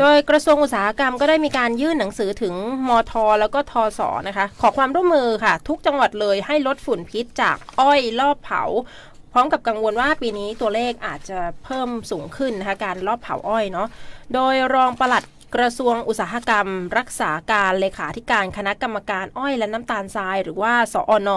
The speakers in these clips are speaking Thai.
โดยกระทรวงอุตสาหกรรมก็ได้มีการยื่นหนังสือถึงมทแล้วก็ทสนะคะ ขอความร่วมมือค่ะ ทุกจังหวัดเลยให้ลดฝุ่นพิษจากอ้อยรอบเผา พร้อมกับกังวลว่าปีนี้ตัวเลขอาจจะเพิ่มสูงขึ้นนะคะการรอบเผาอ้อยเนาะโดยรองปลัด กระทรวงอุตสาหกรรม รักษาการเลขาธิการคณะกรรมการอ้อยและน้ำตาลทราย หรือว่าสอน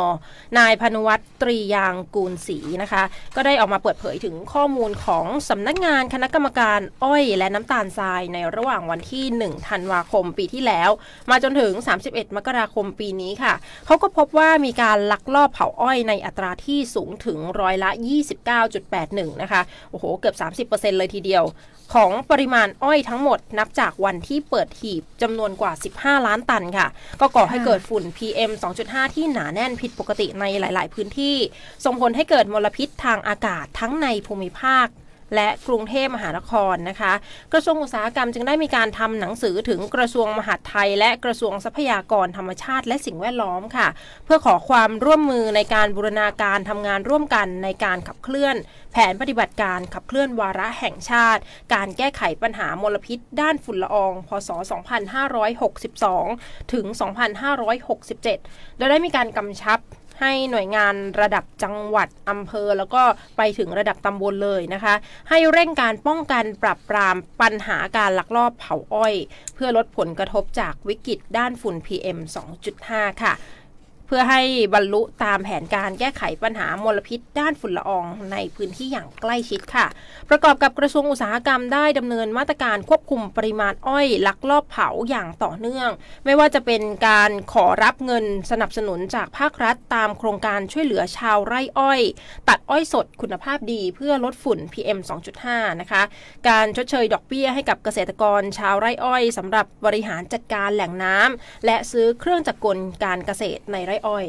นายพนุวัตรตรียางกูลศรีนะคะ ก็ได้ออกมาเปิดเผยถึงข้อมูลของสำนักงานคณะกรรมการอ้อยและน้ำตาลทรายในระหว่างวันที่ 1 ธันวาคมปีที่แล้ว มาจนถึง 31 มกราคมปีนี้ค่ะ เขาก็พบว่ามีการลักลอบเผาอ้อยในอัตราที่สูงถึงร้อยละ 29.81 นะคะ โอ้โห เกือบ 30%เลยทีเดียว ของปริมาณอ้อยทั้งหมดนับจากวันที่เปิดหีบจำนวนกว่า 15 ล้านตันค่ะ ก็ก่อให้เกิดฝุ่น PM 2.5 ที่หนาแน่นผิดปกติในหลาย ๆ พื้นที่ ส่งผลให้เกิดมลพิษทางอากาศทั้งในภูมิภาค และกรุงเทพมหานครนะคะ กระทรวงอุตสาหกรรมจึงได้มีการทำหนังสือถึงกระทรวงมหาดไทย และกระทรวงทรัพยากรธรรมชาติ และสิ่งแวดล้อมค่ะ เพื่อขอความร่วมมือในการบูรณาการทำงานร่วมกันในการขับเคลื่อน แผนปฏิบัติการขับเคลื่อนวาระแห่งชาติ การแก้ไขปัญหามลพิษ ด้านฝุ่นละออง พศ 2562 ถึง 2567 โดยได้มีการกำชับ ให้หน่วยงานระดับจังหวัดอำเภอ แล้วก็ไปถึงระดับตำบลเลยนะคะ ให้เร่งการป้องกันปรับปรามปัญหาการลักลอบเผาอ้อย เพื่อลดผลกระทบจากวิกฤตด้านฝุ่น PM 2.5 ค่ะ เพื่อให้บรรลุตามแผนการแก้ไขปัญหามลพิษด้านฝุ่นละอองในพื้นที่อย่างใกล้ชิดค่ะ ประกอบกับกระทรวงอุตสาหกรรมได้ดำเนินมาตรการควบคุมปริมาณอ้อยลักลอบเผาอย่างต่อเนื่อง ไม่ว่าจะเป็นการขอรับเงินสนับสนุนจากภาครัฐตามโครงการช่วยเหลือชาวไร่อ้อย ตัดอ้อยสดคุณภาพดีเพื่อลดฝุ่น PM 2.5 นะคะ การชดเชยดอกเบี้ยให้กับเกษตรกรชาวไร่อ้อยสำหรับบริหารจัดการแหล่งน้ำและซื้อเครื่องจักรกลการเกษตรในไร่อ้อย